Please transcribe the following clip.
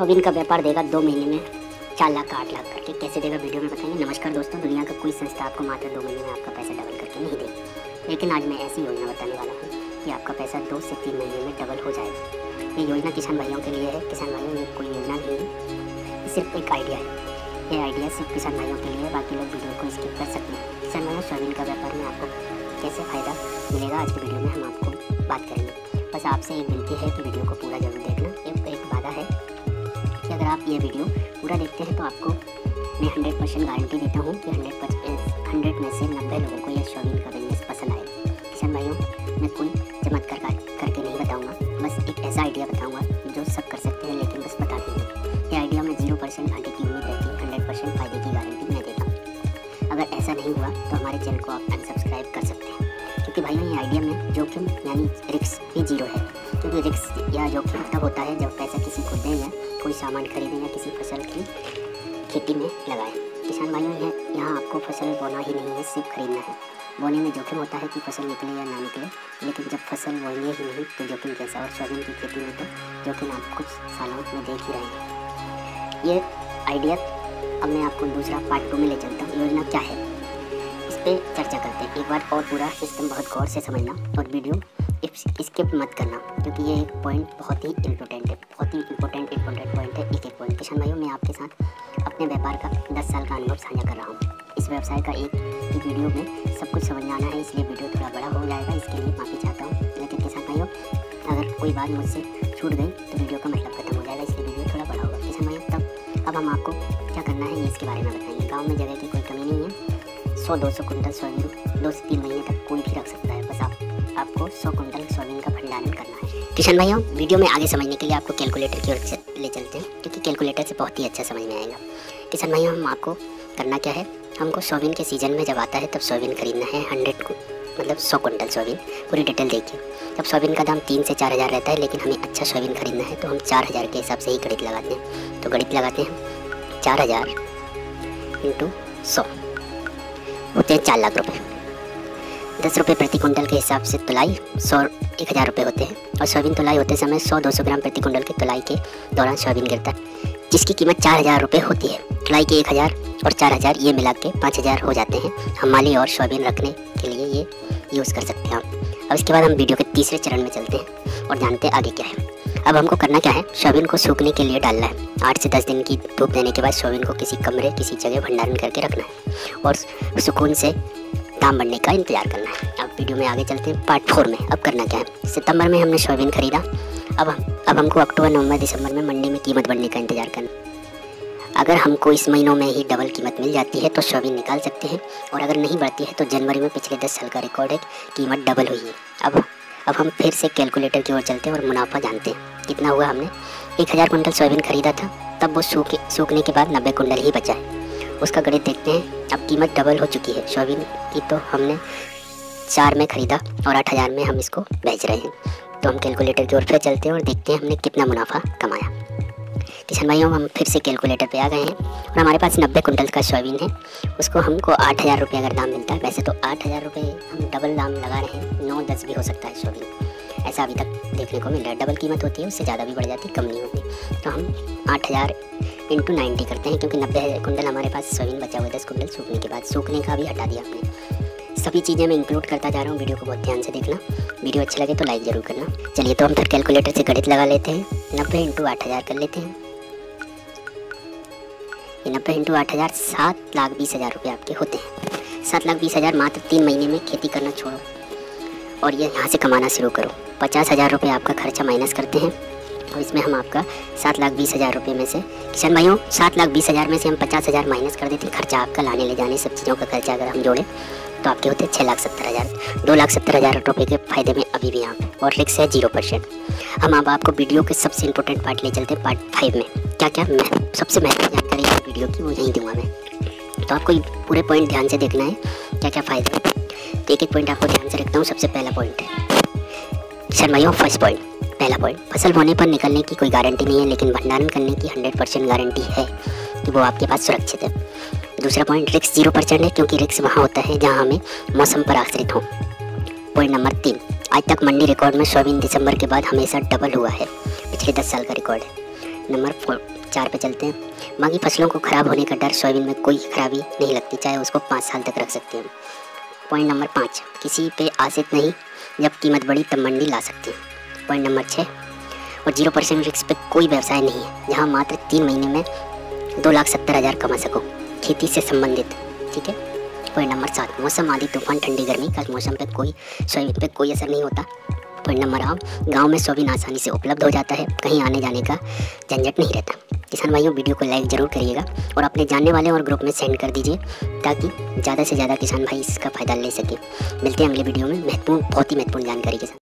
सोबिन का व्यापार देगा दो महीने में। चार लाख आठ लाख करके कैसे देगा वीडियो में बताएँगे। नमस्कार दोस्तों, दुनिया का कोई संस्था आपको मात्र दो महीने में आपका पैसा डबल करके नहीं देगी। लेकिन आज मैं ऐसी योजना बताने वाला हूँ कि आपका पैसा दो से तीन महीने में डबल हो जाएगा। ये योजना किसान भाइयों के लिए है। किसान भाइयों में कोई योजना नहीं है। सिर्फ़ एक आइडिया है। ये आइडिया सिर्फ़ किसान भाइयों के लिए बाकी लोग वीडियो को स्किप कर सकते हैं। किसान भाइयों सोयाबीन का व्यापार में आपको कैसे फ़ायदा मिलेगा? आज के वीडियो में हम आपको बात करेंगे। बस आपसे एक विनती है कि वीडियो को पूरा ज़रूर देखना। एक एक वादा है। कि आप ये वीडियो पूरा देखते हैं तो आपको मैं हंड्रेड परसेंट गारंटी देता हूँ कि हंड्रेड परसेंट हंड्रेड में से नब्बे लोगों को यह सोयाबीन का बिज़नेस पसंद आए किसान भाइयों, मैं कोई चमत्कार करके नहीं बताऊँगा। बस एक ऐसा आइडिया बताऊँगा जो सब कर सकते हैं, लेकिन बस बता देंगे ये आइडिया में ज़ीरो परसेंट घाटे की उम्मीद रहती है हंड्रेड परसेंट फ़ायदे की गारंटी मैं देता हूँ। अगर ऐसा नहीं हुआ तो हमारे चैनल को आप अनसब्सक्राइब कर सकते हैं। क्योंकि भाइयों, ये आइडिया में जोखिम यानी रिक्स भी ज़ीरो है। रिक्स या जोखिम तब होता है, जब पैसा किसी को दें या कोई सामान खरीदें या किसी फ़सल की खेती में लगाएँ। किसान भाइयों है यहाँ आपको फ़सल बोना ही नहीं है, सिर्फ़ खरीदना है। बोने में जोखिम होता है कि फ़सल निकले या ना निकले, लेकिन जब फ़सल बोएँगे ही नहीं तो जोखिम कैसा? और सोयाबीन की खेती में तो जोखिम आप कुछ सालों में देख ही रहे हैं। ये आइडिया अब मैं आपको दूसरा पार्ट टू में ले चलता हूँ। योजना क्या है? इस पर चर्चा करते हैं। एक बार और पूरा सिस्टम बहुत गौर से समझना और वीडियो स्किप मत करना, क्योंकि ये एक पॉइंट बहुत ही इम्पोर्टेंट है, बहुत ही इम्पोर्टेंट इम्पोर्टेंट पॉइंट है, एक एक पॉइंट किशन भाइयों, मैं आपके साथ अपने व्यापार का दस साल का अनुभव साझा कर रहा हूँ। इस व्यवसाय का एक वीडियो में सब कुछ समझ आना है, इसलिए वीडियो थोड़ा बड़ा हो जाएगा, इसके लिए माफ़ी चाहता हूँ। लेकिन किसान भाइयों, अगर कोई बात मुझसे छूट गई तो वीडियो का मतलब खत्म हो जाएगा, इसलिए वीडियो थोड़ा बड़ा होगा। किसान भाइयों, तब, अब हम आपको क्या करना है, ये इसके बारे में बताएँगे गाँव में जगह की कोई कमी नहीं है। सौ, दो सौ कुंटल सोयाबीन दो से तीन महीने तक कोई भी रख सकता है, बस आप सौ कुंटल सोयाबीन का भंडारण करना है। किशन भाइयों वीडियो में आगे समझने के लिए आपको कैलकुलेटर की ओर ले चलते हैं, क्योंकि कैलकुलेटर से बहुत ही अच्छा समझ में आएगा। किसान भाइयों, हम आपको करना क्या है? हमको सोयाबीन के सीज़न में जब आता है, तब सोयाबीन खरीदना है हंड्रेड को मतलब सौ कुंटल सोयाबीन पूरी डिटेल देखिए। जब सोयाबीन का दाम तीन से चार हज़ार रहता है, लेकिन हमें अच्छा सोयाबीन खरीदना है तो हम चार हज़ार के हिसाब से ही गणित लगाते हैं। तो गणित लगाते हैं, चार हज़ार इंटू सौ। होते हैं चार लाख रुपए। दस रुपये प्रति कुंटल के हिसाब से तुलाई सौ एक हज़ार रुपये होते हैं। और सोयाबीन तुलाई होते समय सौ दो सौ ग्राम प्रति कुंटल की तुलाई के दौरान सोयाबीन गिरता है, जिसकी कीमत चार हज़ार रुपये होती है। तुलाई के एक हज़ार और चार हज़ार ये मिला के पाँच हज़ार हो जाते हैं। हम माली और सोयाबीन रखने के लिए ये यूज़ कर सकते हैं हम अब इसके बाद हम वीडियो के तीसरे चरण में चलते हैं और जानते हैं आगे क्या है। अब हमको करना क्या है, सोयाबीन को सूखने के लिए डालना है। आठ से दस दिन की धूप देने के बाद सोयाबीन को किसी कमरे, किसी जगह भंडारण करके रखना है। और सुकून से दाम बढ़ने का इंतज़ार करना है। अब वीडियो में आगे चलते हैं। पार्ट फोर में। अब करना क्या है? सितंबर में हमने सोयाबीन खरीदा। अब अब हमको अक्टूबर, नवंबर, दिसंबर में मंडी में कीमत बढ़ने का इंतज़ार करना अगर हमको इस महीनों में ही डबल कीमत मिल जाती है तो सोयाबीन निकाल सकते हैं। और अगर नहीं बढ़ती है तो जनवरी में पिछले दस साल का रिकॉर्ड है कीमत डबल हुई है। अब अब हम फिर से कैलकुलेटर की ओर चलते हैं और मुनाफा जानते हैं। कितना हुआ हमने? एक हज़ार कुंटल सोयाबीन खरीदा था। तब वो सूखे, सूखने के बाद नब्बे कुंटल ही बचा है। उसका गणित देखते हैं। अब कीमत डबल हो चुकी है। सोयाबीन की तो हमने चार में ख़रीदा और आठ हज़ार में हम इसको बेच रहे हैं। तो हम कैलकुलेटर की ओर फिर चलते हैं और देखते हैं हमने कितना मुनाफा कमाया। किसान भाइयों, हम फिर से कैलकुलेटर पे आ गए हैं और हमारे पास नब्बे कुंटल का सोयाबीन है। उसको हमको आठ हज़ार रुपये अगर दाम मिलता है, वैसे तो आठ हज़ार रुपये हम डबल दाम लगा रहे हैं। नौ दस भी हो सकता है सोयाबीन ऐसा अभी तक देखने को मिल रहा है। डबल कीमत होती है, उससे ज़्यादा भी बढ़ जाती है, कम नहीं होती। तो हम आठ हज़ार इंटू नाइन्टी करते हैं, क्योंकि नब्बे कुंटल हमारे पास सोयाबीन बचा हुआ दस कुंडल सूखने के बाद। सूखने का भी हटा दिया हमने। सभी चीज़ें मैं इंक्लूड करता जा रहा हूँ, वीडियो को बहुत ध्यान से देखना। वीडियो अच्छा लगे तो लाइक ज़रूर करना। चलिए तो हम फिर कैलकुलेटर से गणित लगा लेते हैं। नब्बे इंटू आठ हज़ार कर लेते हैं। ये नब्बे इंटू आठ हज़ार सात लाख बीस हज़ार रुपये आपके होते हैं। सात लाख बीस हज़ार मात्र तीन महीने में खेती करना छोड़ो। और ये यहाँ से कमाना शुरू करो। पचास हज़ार रुपये आपका खर्चा माइनस करते हैं। और इसमें हम आपका सात लाख बीस हज़ार रुपये में से किसान भाइयों, सात लाख बीस हज़ार में से हम पचास हज़ार माइनस कर देते हैं। खर्चा आपका लाने ले जाने, सब चीज़ों का खर्चा अगर हम जोड़ें तो आपके होते हैं छः लाख सत्तर हज़ार। दो लाख सत्तर हज़ार रुपये के फ़ायदे में अभी भी यहाँ और रिक्स है ज़ीरो परसेंट हम अब आपको वीडियो के सबसे इंपॉर्टेंट पार्ट ले चलते हैं पार्ट फाइव में। क्या क्या मैं, सबसे महत्वपूर्ण जानकारी वीडियो की, वो यहीं दूँगा मैं। तो आपको पूरे पॉइंट ध्यान से देखना है क्या क्या फ़ायदे तो एक एक पॉइंट आपको ध्यान से रखता हूँ, सबसे पहला पॉइंट किसान भाइयों फ़र्स्ट पॉइंट पहला पॉइंट फ़सल होने पर निकलने की कोई गारंटी नहीं है, लेकिन भंडारण करने की हंड्रेड परसेंट गारंटी है कि वो आपके पास सुरक्षित है। दूसरा पॉइंट रिक्स ज़ीरो परसेंट है, क्योंकि रिक्स वहाँ होता है जहाँ हमें मौसम पर आश्रित हो। पॉइंट नंबर तीन, आज तक मंडी रिकॉर्ड में सोयाबीन दिसंबर के बाद हमेशा डबल हुआ है। पिछले दस साल का रिकॉर्ड है। नंबर फोर चार पे चलते हैं। बाकी फ़सलों को ख़राब होने का डर सोयाबीन में कोई खराबी नहीं लगती, चाहे उसको पाँच साल तक रख सकते हैं पॉइंट नंबर पाँच, किसी पे आसित नहीं जब कीमत बढ़ी तब मंडी ला सकते हैं। पॉइंट नंबर छः और ज़ीरो परसेंट रिस्क पे कोई व्यवसाय नहीं है, जहाँ मात्र तीन महीने में दो लाख सत्तर हज़ार कमा सको, खेती से संबंधित, ठीक है? पॉइंट नंबर सात, मौसम आदि तूफ़ान, ठंडी, गर्मी का मौसम पे कोई, सोयाबीन पे कोई असर नहीं होता। पॉइंट नंबर आठ, गाँव में सोयाबीन आसानी से उपलब्ध हो जाता है, कहीं आने जाने का झंझट नहीं रहता। किसान भाइयों, वीडियो को लाइक ज़रूर करिएगा और अपने जानने वाले और ग्रुप में सेंड कर दीजिए ताकि ज़्यादा से ज़्यादा किसान भाई इसका फ़ायदा ले सके। मिलते हैं अगले वीडियो में। महत्वपूर्ण, बहुत ही महत्वपूर्ण जानकारी के साथ।